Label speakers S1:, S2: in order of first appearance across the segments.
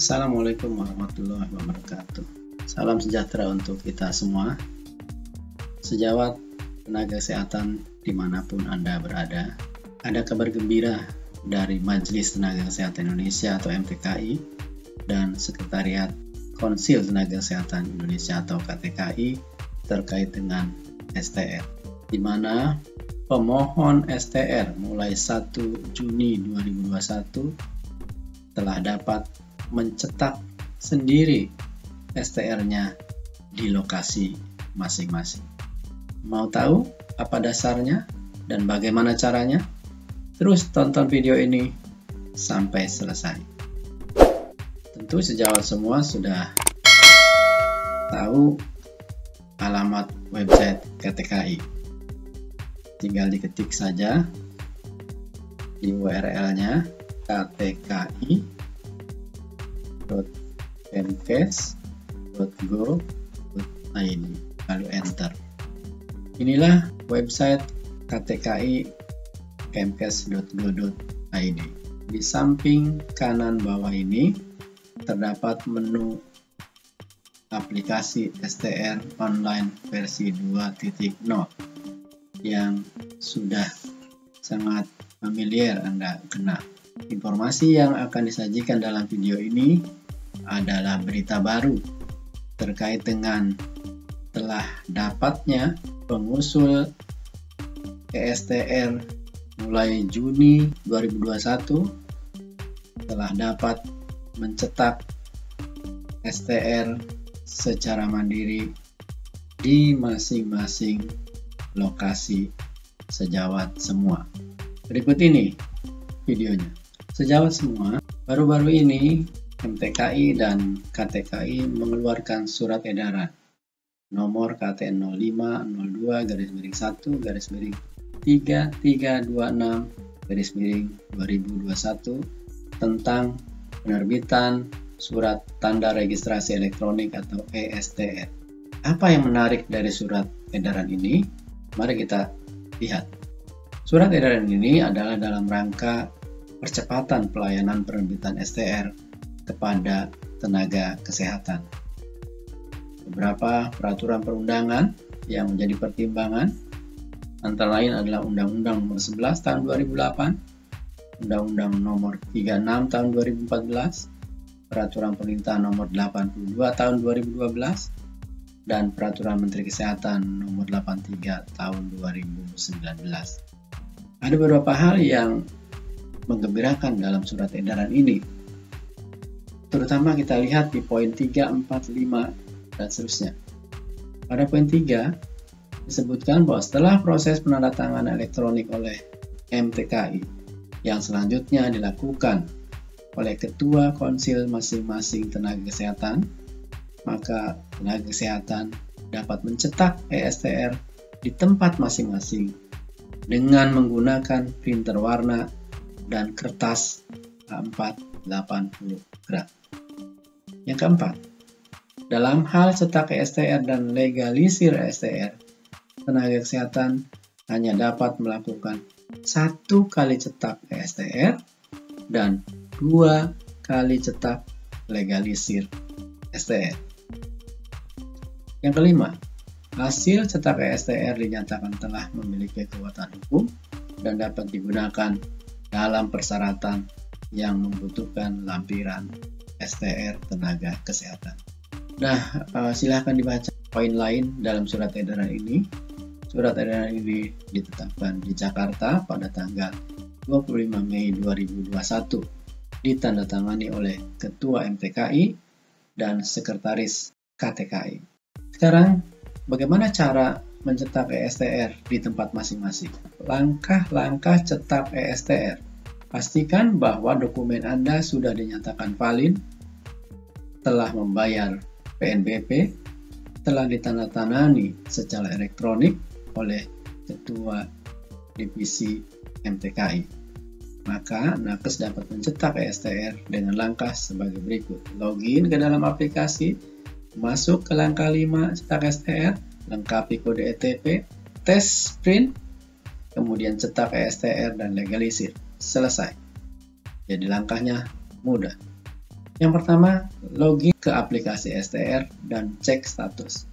S1: Assalamualaikum warahmatullahi wabarakatuh. Salam sejahtera untuk kita semua. Sejawat tenaga kesehatan di mana pun Anda berada, ada kabar gembira dari Majelis Tenaga Kesehatan Indonesia atau MTKI dan Sekretariat Konsil Tenaga Kesehatan Indonesia atau KTKI terkait dengan STR, di mana pemohon STR mulai 1 Juni 2021 telah dapat mencetak sendiri STR-nya di lokasi masing-masing. Mau tahu apa dasarnya dan bagaimana caranya? Terus tonton video ini sampai selesai. Tentu sejawat semua sudah tahu alamat website KTKI. Tinggal diketik saja di URL-nya ktki.mkes.go.id lalu enter. Inilah website KTKI kemkes.go.id. Di samping kanan bawah ini terdapat menu aplikasi STR online versi 2.0 yang sudah sangat familiar Anda kenal. Informasi yang akan disajikan dalam video ini adalah berita baru terkait dengan telah dapatnya pengusul ESTR mulai Juni 2021 telah dapat mencetak STR secara mandiri di masing-masing lokasi sejawat semua. Berikut ini videonya. Sejawat semua, baru-baru ini MTKI dan KTKI mengeluarkan surat edaran nomor KT 0502 garis miring 1 garis miring 3326 garis miring 2021 tentang penerbitan surat tanda registrasi elektronik atau ESTR. Apa yang menarik dari surat edaran ini? Mari kita lihat. Surat edaran ini adalah dalam rangka percepatan pelayanan penerbitan STR kepada tenaga kesehatan beberapa peraturan perundangan yang menjadi pertimbangan antara lain adalah Undang-Undang Nomor 11 Tahun 2008, Undang-Undang Nomor 36 Tahun 2014, Peraturan Pemerintah Nomor 82 Tahun 2012, dan Peraturan Menteri Kesehatan Nomor 83 Tahun 2019. Ada beberapa hal yang menggembirakan dalam surat edaran ini. Terutama kita lihat di poin 3, 4, 5, dan seterusnya. Pada poin 3, disebutkan bahwa setelah proses penandatanganan elektronik oleh MTKI yang selanjutnya dilakukan oleh ketua konsil masing-masing tenaga kesehatan, maka tenaga kesehatan dapat mencetak ESTR di tempat masing-masing dengan menggunakan printer warna dan kertas A4 80 gram. Yang keempat, dalam hal cetak STR dan legalisir STR, tenaga kesehatan hanya dapat melakukan satu kali cetak STR dan dua kali cetak legalisir STR. Yang kelima, hasil cetak STR dinyatakan telah memiliki kekuatan hukum dan dapat digunakan dalam persyaratan yang membutuhkan lampiran STR tenaga kesehatan. Nah, uh, silahkan dibaca poin lain dalam surat edaran ini. Surat edaran ini ditetapkan di Jakarta pada tanggal 25 Mei 2021 ditandatangani oleh Ketua MTKI dan Sekretaris KTKI. Sekarang, bagaimana cara mencetak ESTR di tempat masing-masing? Langkah-langkah cetak ESTR. Pastikan bahwa dokumen Anda sudah dinyatakan valid, telah membayar PNBP telah ditandatangani secara elektronik oleh Ketua Divisi MTKI. Maka nakes dapat mencetak ESTR dengan langkah sebagai berikut. Login ke dalam aplikasi, masuk ke langkah 5 cetak STR, lengkapi kode ETP, tes sprint, kemudian cetak ESTR dan legalisir. Selesai. Jadi langkahnya mudah. Yang pertama, login ke aplikasi STR dan cek status.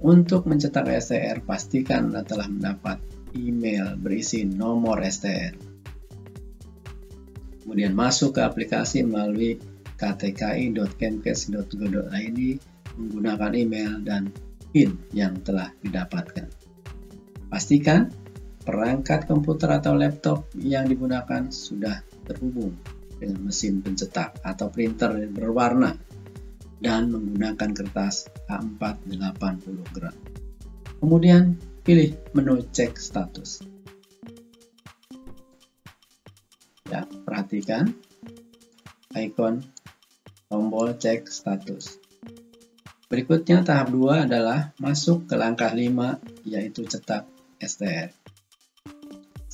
S1: Untuk mencetak STR, pastikan Anda telah mendapat email berisi nomor STR. Kemudian masuk ke aplikasi melalui ktki.kemkes.go.id menggunakan email dan PIN yang telah didapatkan. Pastikan perangkat komputer atau laptop yang digunakan sudah terhubung dengan mesin pencetak atau printer berwarna dan menggunakan kertas A4 80 gram. Kemudian pilih menu cek status. Ya, perhatikan ikon tombol cek status. Berikutnya tahap 2 adalah masuk ke langkah 5 yaitu cetak STR.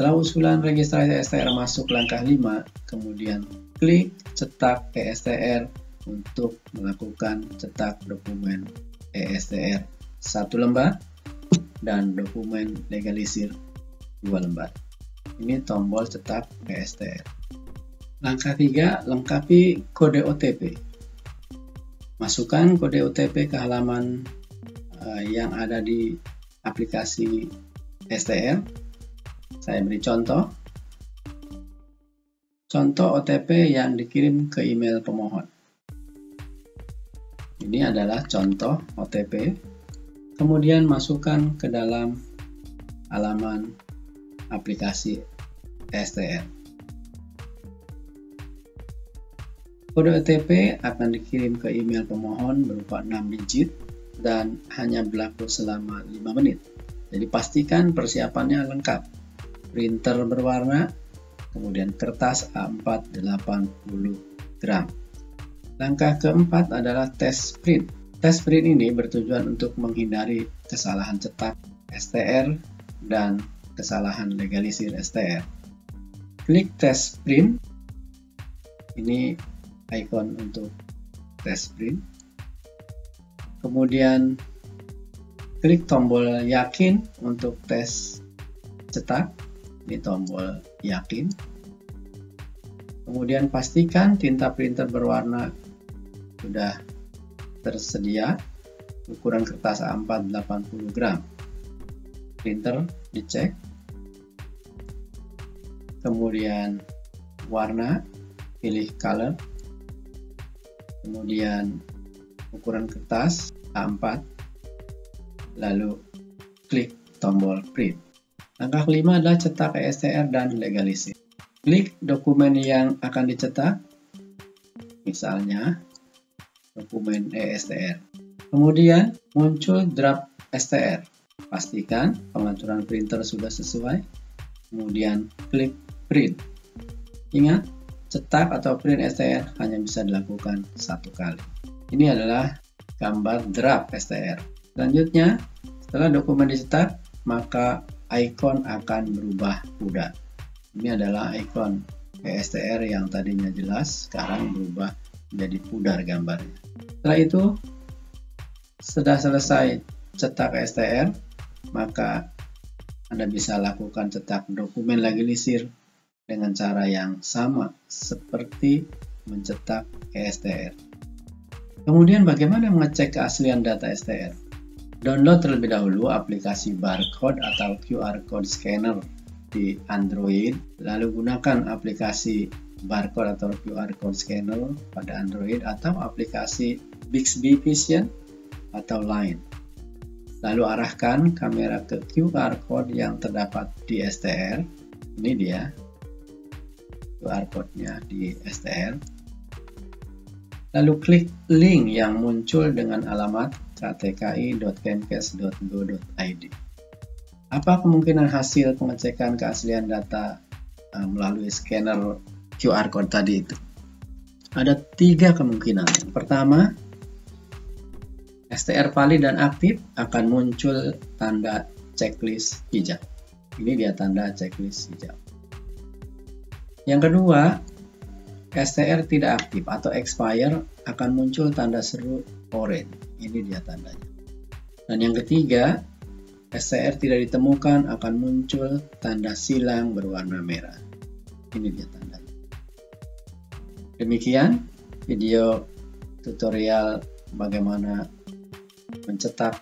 S1: Setelah usulan registrasi STR masuk langkah 5, kemudian klik cetak STR untuk melakukan cetak dokumen ESTR satu lembar dan dokumen legalisir dua lembar. Ini tombol cetak ESTR. Langkah 3, lengkapi kode OTP. Masukkan kode OTP ke halaman uh, yang ada di aplikasi STR. Saya beri contoh. Contoh OTP yang dikirim ke email pemohon. Ini adalah contoh OTP. Kemudian masukkan ke dalam halaman aplikasi STR. Kode OTP akan dikirim ke email pemohon berupa 6 digit dan hanya berlaku selama 5 menit. Jadi pastikan persiapannya lengkap. Printer berwarna, kemudian kertas A4 80 gram. Langkah keempat adalah tes print. Tes print ini bertujuan untuk menghindari kesalahan cetak STR dan kesalahan legalisir STR. Klik tes print. Ini icon untuk tes print. Kemudian klik tombol yakin untuk tes cetak. Ini tombol yakin. Kemudian pastikan tinta printer berwarna sudah tersedia ukuran kertas A4 80 gram. Printer dicek. Kemudian warna pilih color. Kemudian ukuran kertas A4 lalu klik tombol print langkah kelima adalah cetak ESTR dan legalisir klik dokumen yang akan dicetak misalnya dokumen ESTR. Kemudian muncul draft STR. Pastikan pengaturan printer sudah sesuai. Kemudian klik print. Ingat, cetak atau print STR hanya bisa dilakukan satu kali. Ini adalah gambar draft STR. Selanjutnya, setelah dokumen dicetak, maka ikon akan berubah pudar. Ini adalah ikon ESTR yang tadinya jelas, sekarang berubah menjadi pudar gambarnya. Setelah itu, sudah selesai cetak STR, maka Anda bisa lakukan cetak dokumen legalisir dengan cara yang sama seperti mencetak STR. Kemudian bagaimana mengecek keaslian data STR? Download terlebih dahulu aplikasi barcode atau QR code scanner di Android, lalu gunakan aplikasi barcode atau QR code scanner pada Android atau aplikasi Bixby Vision atau lain. Lalu arahkan kamera ke QR code yang terdapat di STR. Ini dia QR code-nya di STR. Lalu klik link yang muncul dengan alamat ktki.kemkes.go.id. Apa kemungkinan hasil pengecekan keaslian data uh, melalui scanner QR code tadi itu. Ada tiga kemungkinan. Yang pertama, STR valid dan aktif akan muncul tanda checklist hijau. Ini dia tanda checklist hijau. Yang kedua, STR tidak aktif atau expire akan muncul tanda seru orange. Ini dia tandanya. Dan yang ketiga, SCR tidak ditemukan akan muncul tanda silang berwarna merah. Ini dia tandanya. Demikian video tutorial bagaimana mencetak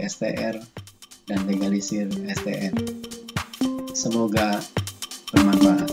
S1: STR dan legalisir STR. Semoga bermanfaat.